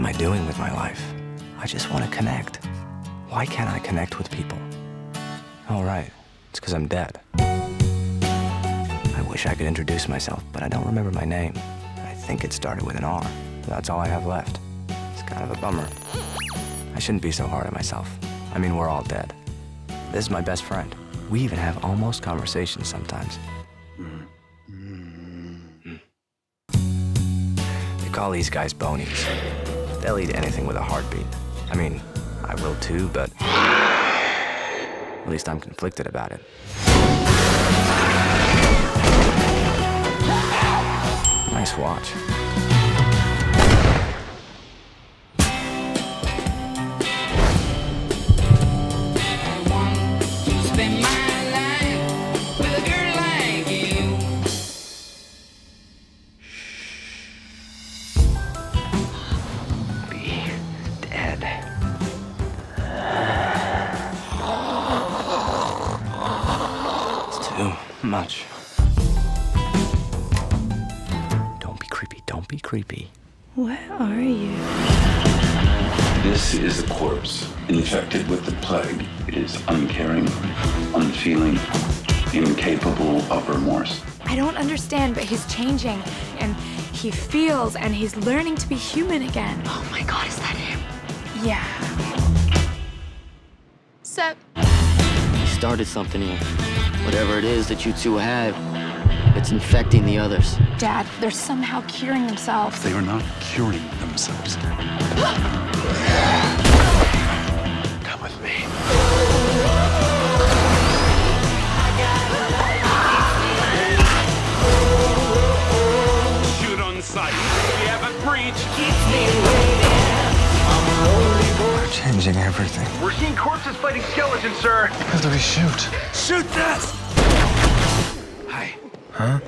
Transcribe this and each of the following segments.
am I doing with my life? I just want to connect. Why can't I connect with people? Oh, right. It's because I'm dead. I wish I could introduce myself, but I don't remember my name. I think it started with an R. That's all I have left. It's kind of a bummer. I shouldn't be so hard on myself. I mean, we're all dead. This is my best friend. We even have almost conversations sometimes. They call these guys Boneys. They'll eat anything with a heartbeat. I mean, I will too, but at least I'm conflicted about it. Nice watch. It's too much. Don't be creepy. Don't be creepy. What are you? This is a corpse infected with the plague. It is uncaring, unfeeling, incapable of remorse. I don't understand, but he's changing and he feels and he's learning to be human again. Oh my god, is that him? Yeah. Sup? He started something here. Whatever it is that you two have, it's infecting the others. Dad, they're somehow curing themselves. They are not curing themselves. changing everything. We're seeing corpses fighting skeletons, sir. How do we shoot? Shoot that! Hi. Huh?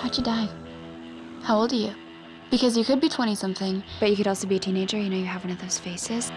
How'd you die? How old are you? Because you could be 20 something. But you could also be a teenager, you know, you have one of those faces.